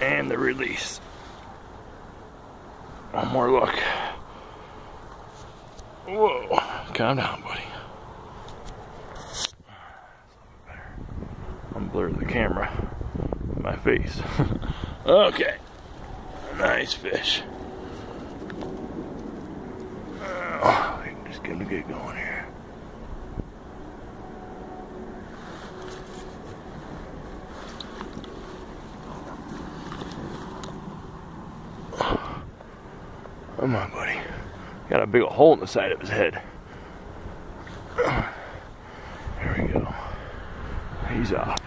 And the release. One more look. Whoa, calm down, buddy. I'm blurring the camera, my face. okay, nice fish. Oh, just gonna get going here. Come on, buddy. Got a big hole in the side of his head. There we go. He's off.